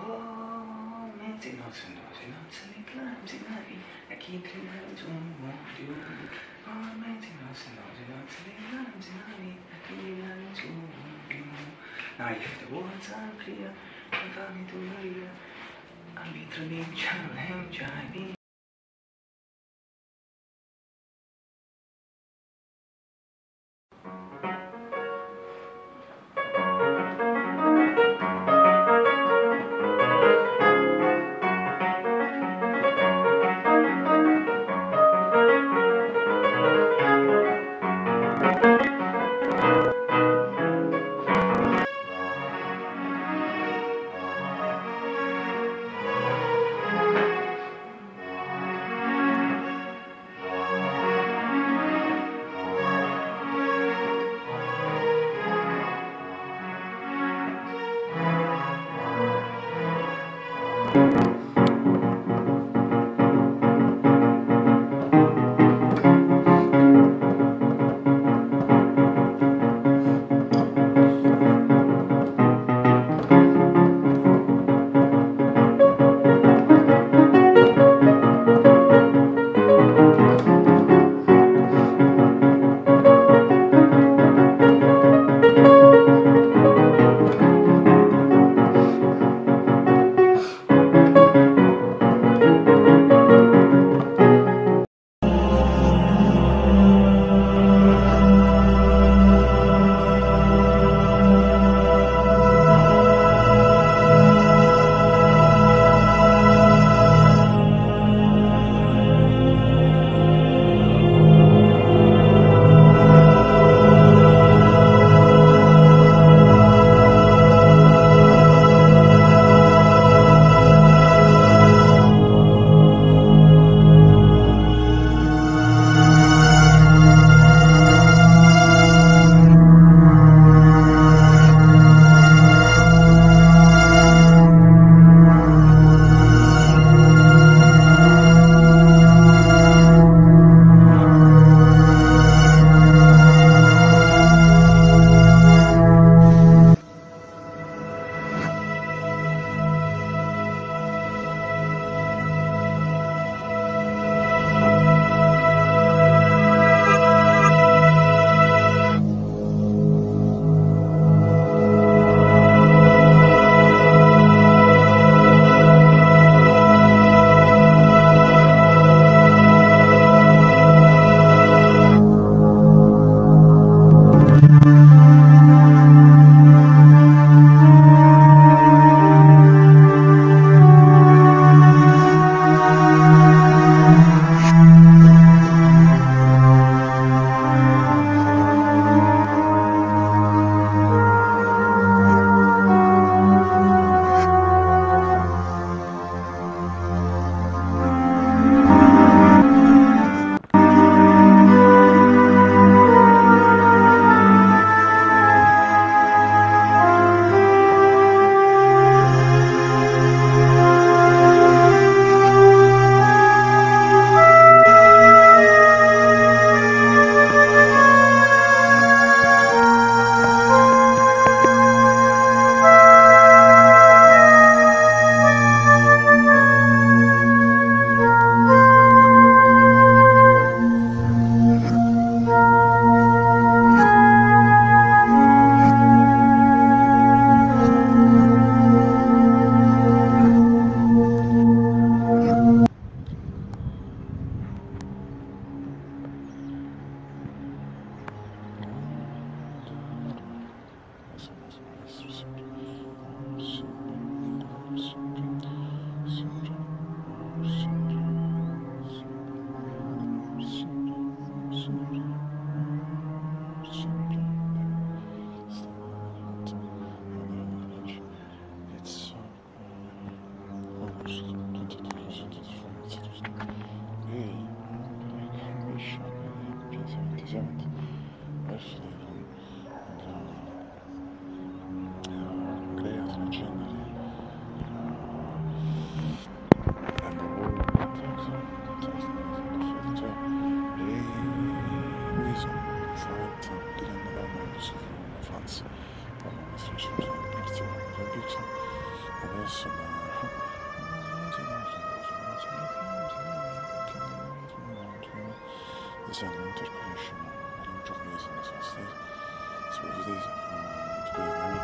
Nancy, Nancy, Nancy, Nancy, climbs, Nancy, I keep climbs, one, one, two, oh, Nancy, Nancy, Nancy, Nancy, climbs, Nancy, I keep climbs, one, one, two, now if the words are clear, I'm coming to you, I'm between each. 像龙这种是嘛，那种长得像像蛇，所以这些啊，这个因为。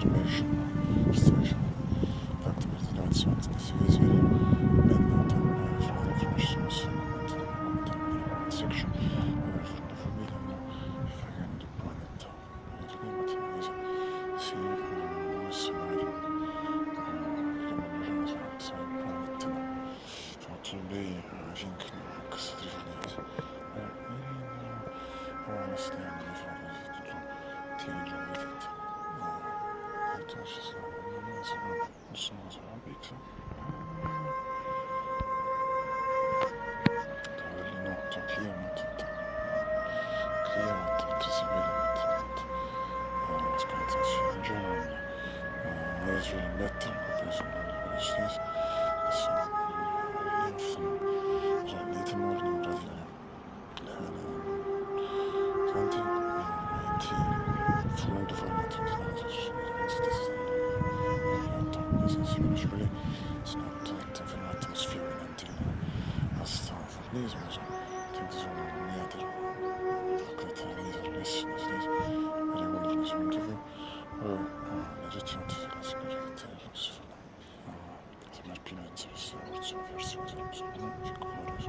Спасибо. aux Olympiques, ça. Thank you. Şimdi şöyle sinopta attım film attınız filminden dinle. Aslan neyiz mi hocam? Kendi zamanım nedir? Hakikaten nedir? Nesiniz? Neyiz? Öyle olur mu şimdi bu? O, ne geçin diye aslında yeterliyiz falan. Bunlar şey pilot serisi, orta versiyon serisi, bunu kullanıyoruz.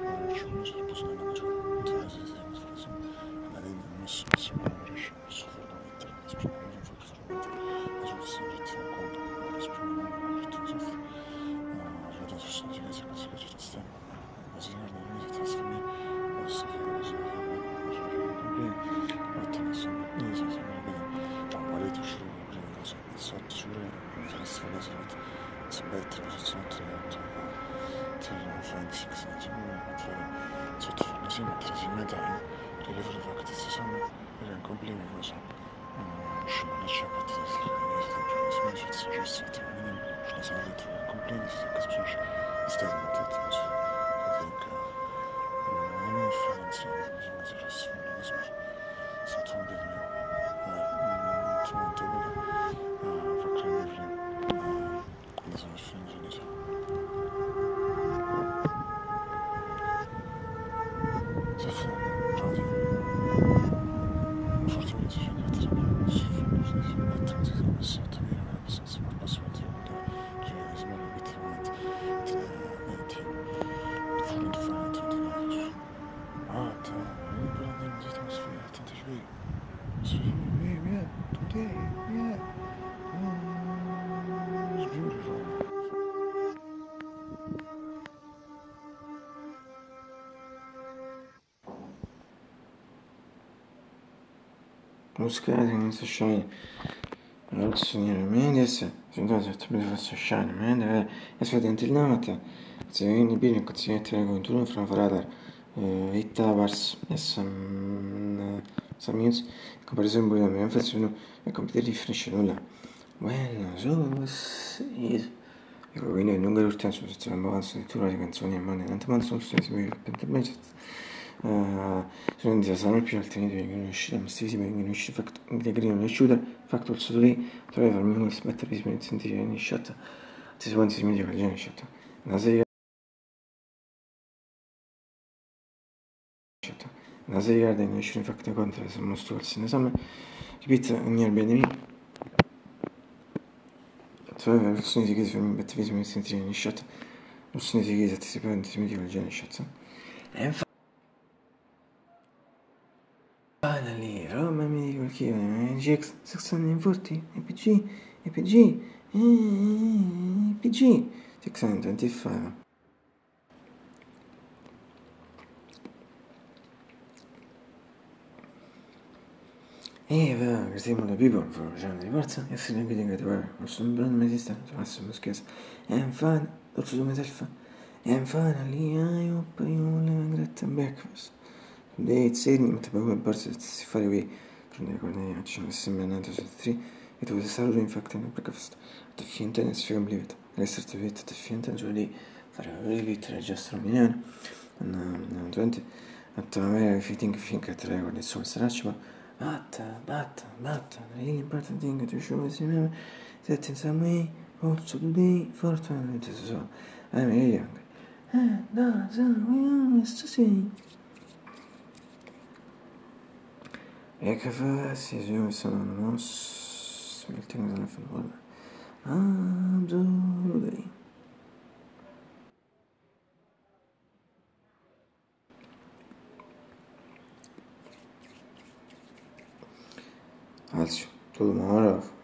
Oraya çoğunuz, bu sene namazı, taze edilmemiz lazım. Ama en önemlisi, seen that there's a matter in delivery of criticism and complete reversal. Should not share it with the transmission of the just set meaning should not let her complain if 就是。Muskeln ist schön. Funktionieren Mendes, sind das jetzt mit was schein Mendes. Es wird entlernte. Zehn bin ich kurz hier tragen und tun von Radar. Itta bars esam samins comparison bulla mi enfasi no e completely fresh nulla. Well, so is Rovina in lunga distanza, se c'è una buona struttura di canzoni a mano, non ti mando solo se mi permette. Per me sono già sanno più di che non uscita ma stessi vengono non fatto le grine non uscita fatto il suo lì trovare farmi un smettere di sentire in sciatta si può si media che già sciatta una serie una serie di non usciti fatto contro se mostro il sine samme ripete ogni bene trovare suo che si mi mette di sentire in sciatta non si ne si si può si media che già e Finally, Roma dico che GX 640, EPG, EPG, EPG, 625. Hey there, grateful people for joining the party. Yesterday getting at work. Also, brand to ask some skills. And fun, also to myself. And finally, I hope you will great breakfast. They said in Matabawa birth at Sifarewe, Prenegone, Action Semana, 2003, it was a salary in fact and breakfast. The Fintan is firm lived. Research of it, the Fintan Julie, Farewe, Trajas Romanian, and 20. At where if you think, think at Ragone, so Sarachma, Mata, Mata, Mata, the really important thing to show is remember that in some way also be fortunate as well. I'm really young. And that's all we always to see. كفى السيزيوم السنة ونص ملتين مزنة في الغربة عبد المدعي عالشو طول ما أعرف